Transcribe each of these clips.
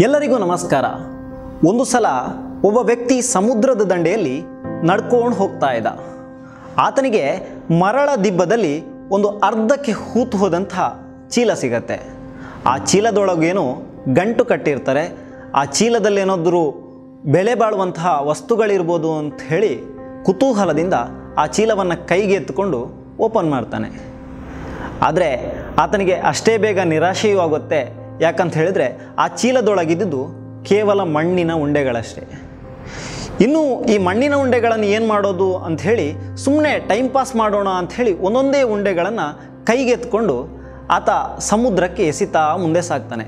ಎಲ್ಲರಿಗೂ ನಮಸ್ಕಾರ. ಒಂದು ಸಲ ಒಬ್ಬ ವ್ಯಕ್ತಿ ಸಮುದ್ರದ ದಂಡೆಯಲ್ಲಿ ನಡ್ಕೊಂಡು ಹೋಗ್ತಾ ಇದ್ದ. ಆತನಿಗೆ ಮರಳ ದಿಬ್ಬದಲ್ಲಿ ಒಂದು ಅರ್ಧಕ್ಕೆ ಹೂತು ಹೋದಂಥ ಚೀಲ ಸಿಗತ್ತೆ. ಆ ಚೀಲದೊಳಗೇನು ಗಂಟು ಕಟ್ಟಿರ್ತಾರೆ. ಆ ಚೀಲದಲ್ಲಿ ಏನಾದರೂ ಬೆಲೆ ಬಾಳುವಂತಹ ವಸ್ತುಗಳಿರ್ಬೋದು ಅಂತ ಹೇಳಿ ಕುತೂಹಲದಿಂದ ಆ ಚೀಲವನ್ನು ಕೈಗೆ ಎತ್ತುಕೊಂಡು ಓಪನ್ ಮಾಡ್ತಾನೆ. ಆದರೆ ಆತನಿಗೆ ಅಷ್ಟೇ ಬೇಗ ನಿರಾಶೆಯೂ ಆಗುತ್ತೆ. ಯಾಕಂತ ಹೇಳಿದ್ರೆ ಆ ಚೀಲದೊಳಗಿದ್ದುದು ಕೇವಲ ಮಣ್ಣಿನ ಉಂಡೆಗಳಷ್ಟೇ. ಇನ್ನು ಈ ಮಣ್ಣಿನ ಉಂಡೆಗಳನ್ನು ಏನು ಮಾಡೋದು ಅಂಥೇಳಿ ಸುಮ್ಮನೆ ಟೈಮ್ ಪಾಸ್ ಮಾಡೋಣ ಅಂಥೇಳಿ ಒಂದೊಂದೇ ಉಂಡೆಗಳನ್ನು ಕೈಗೆತ್ಕೊಂಡು ಆತ ಸಮುದ್ರಕ್ಕೆ ಎಸಿತಾ ಮುಂದೆ ಸಾಗ್ತಾನೆ.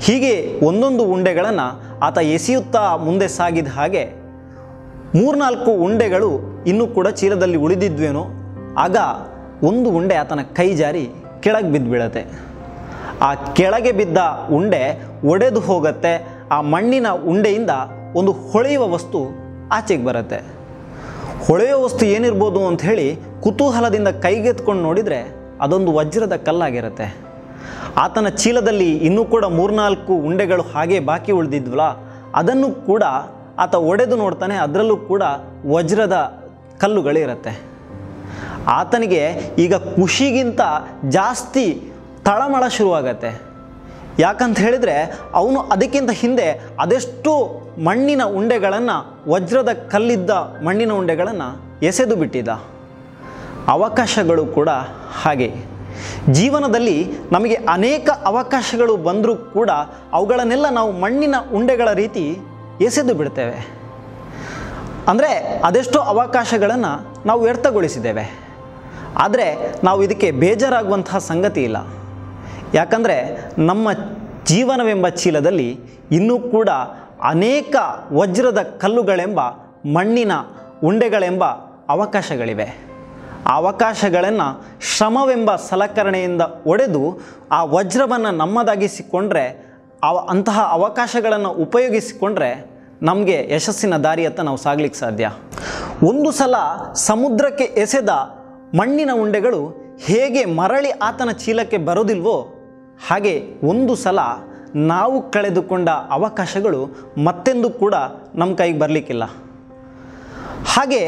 ಹೀಗೆ ಒಂದೊಂದು ಉಂಡೆಗಳನ್ನು ಆತ ಎಸೆಯುತ್ತಾ ಮುಂದೆ ಸಾಗಿದ ಹಾಗೆ ಮೂರ್ನಾಲ್ಕು ಉಂಡೆಗಳು ಇನ್ನೂ ಕೂಡ ಚೀಲದಲ್ಲಿ ಉಳಿದಿದ್ವೇನೋ, ಆಗ ಒಂದು ಉಂಡೆ ಆತನ ಕೈ ಜಾರಿ ಕೆಳಗೆ ಬಿದ್ದು ಬೀಳತ್ತೆ ಆ ಕೆಳಗೆ ಬಿದ್ದ ಉಂಡೆ ಒಡೆದು ಹೋಗುತ್ತೆ. ಆ ಮಣ್ಣಿನ ಉಂಡೆಯಿಂದ ಒಂದು ಹೊಳೆಯುವ ವಸ್ತು ಆಚೆಗೆ ಬರುತ್ತೆ. ಹೊಳೆಯುವ ವಸ್ತು ಏನಿರ್ಬೋದು ಅಂತ ಹೇಳಿ ಕುತೂಹಲದಿಂದ ಕೈಗೆತ್ಕೊಂಡು ನೋಡಿದರೆ ಅದೊಂದು ವಜ್ರದ ಕಲ್ಲಾಗಿರುತ್ತೆ. ಆತನ ಚೀಲದಲ್ಲಿ ಇನ್ನೂ ಕೂಡ ಮೂರ್ನಾಲ್ಕು ಉಂಡೆಗಳು ಹಾಗೆ ಬಾಕಿ ಉಳಿದಿದ್ವಲ್ಲ, ಅದನ್ನು ಕೂಡ ಆತ ಒಡೆದು ನೋಡ್ತಾನೆ, ಅದರಲ್ಲೂ ಕೂಡ ವಜ್ರದ ಕಲ್ಲುಗಳಿರುತ್ತೆ. ಆತನಿಗೆ ಈಗ ಖುಷಿಗಿಂತ ಜಾಸ್ತಿ ತಳಮಳ ಶುರುವಾಗತ್ತೆ. ಯಾಕಂತ ಹೇಳಿದರೆ ಅವನು ಅದಕ್ಕಿಂತ ಹಿಂದೆ ಅದೆಷ್ಟು ಮಣ್ಣಿನ ಉಂಡೆಗಳನ್ನು, ವಜ್ರದ ಕಲ್ಲಿದ್ದ ಮಣ್ಣಿನ ಉಂಡೆಗಳನ್ನು ಎಸೆದು ಬಿಟ್ಟಿದ್ದ. ಅವಕಾಶಗಳು ಕೂಡ ಹಾಗೆ. ಜೀವನದಲ್ಲಿ ನಮಗೆ ಅನೇಕ ಅವಕಾಶಗಳು ಬಂದರೂ ಕೂಡ ಅವುಗಳನ್ನೆಲ್ಲ ನಾವು ಮಣ್ಣಿನ ಉಂಡೆಗಳ ರೀತಿ ಎಸೆದು ಬಿಡ್ತೇವೆ. ಅಂದರೆ ಅದೆಷ್ಟೋ ಅವಕಾಶಗಳನ್ನು ನಾವು ವ್ಯರ್ಥಗೊಳಿಸಿದ್ದೇವೆ. ಆದರೆ ನಾವು ಇದಕ್ಕೆ ಬೇಜಾರಾಗುವಂತಹ ಸಂಗತಿ ಇಲ್ಲ. ಯಾಕಂದರೆ ನಮ್ಮ ಜೀವನವೆಂಬ ಚೀಲದಲ್ಲಿ ಇನ್ನೂ ಕೂಡ ಅನೇಕ ವಜ್ರದ ಕಲ್ಲುಗಳೆಂಬ, ಮಣ್ಣಿನ ಉಂಡೆಗಳೆಂಬ ಅವಕಾಶಗಳಿವೆ. ಆ ಅವಕಾಶಗಳನ್ನು ಶ್ರಮವೆಂಬ ಸಲಕರಣೆಯಿಂದ ಒಡೆದು ಆ ವಜ್ರವನ್ನು ನಮ್ಮದಾಗಿಸಿಕೊಂಡ್ರೆ, ಅವ ಅಂತಹ ಅವಕಾಶಗಳನ್ನು ಉಪಯೋಗಿಸಿಕೊಂಡ್ರೆ ನಮಗೆ ಯಶಸ್ಸಿನ ದಾರಿಯತ್ತ ನಾವು ಸಾಗ್ಲಿಕ್ಕೆ ಸಾಧ್ಯ. ಒಂದು ಸಲ ಸಮುದ್ರಕ್ಕೆ ಎಸೆದ ಮಣ್ಣಿನ ಉಂಡೆಗಳು ಹೇಗೆ ಮರಳಿ ಆತನ ಚೀಲಕ್ಕೆ ಬರೋದಿಲ್ವೋ ಹಾಗೆ ಒಂದು ಸಲ ನಾವು ಕಳೆದುಕೊಂಡ ಅವಕಾಶಗಳು ಮತ್ತೆಂದು ಕೂಡ ನಮ್ಮ ಕೈಗೆ ಬರಲಿಕ್ಕಿಲ್ಲ. ಹಾಗೆ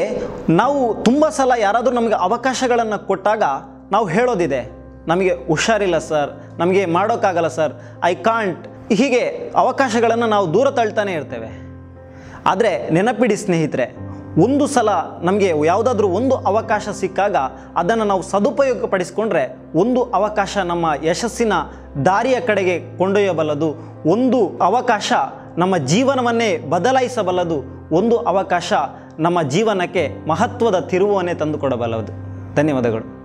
ನಾವು ತುಂಬ ಸಲ ಯಾರಾದರೂ ನಮಗೆ ಅವಕಾಶಗಳನ್ನು ಕೊಟ್ಟಾಗ ನಾವು ಹೇಳೋದಿದೆ, ನಮಗೆ ಹುಷಾರಿಲ್ಲ ಸರ್, ನಮಗೆ ಮಾಡೋಕ್ಕಾಗಲ್ಲ ಸರ್, ಐ ಕಾಂಟ್. ಹೀಗೆ ಅವಕಾಶಗಳನ್ನು ನಾವು ದೂರ ತಳ್ತಾನೆ ಇರ್ತೇವೆ. ಆದರೆ ನೆನಪಿಡಿ ಸ್ನೇಹಿತರೆ ಒಂದು ಸಲ ನಮಗೆ ಯಾವುದಾದ್ರೂ ಒಂದು ಅವಕಾಶ ಸಿಕ್ಕಾಗ ಅದನ್ನು ನಾವು ಸದುಪಯೋಗಪಡಿಸಿಕೊಂಡ್ರೆ ಒಂದು ಅವಕಾಶ ನಮ್ಮ ಯಶಸ್ಸಿನ ದಾರಿಯ ಕಡೆಗೆ ಕೊಂಡೊಯ್ಯಬಲ್ಲದು. ಒಂದು ಅವಕಾಶ ನಮ್ಮ ಜೀವನವನ್ನೇ ಬದಲಾಯಿಸಬಲ್ಲದು. ಒಂದು ಅವಕಾಶ ನಮ್ಮ ಜೀವನಕ್ಕೆ ಮಹತ್ವದ ತಿರುವನ್ನೇ ತಂದುಕೊಡಬಲ್ಲದು. ಧನ್ಯವಾದಗಳು.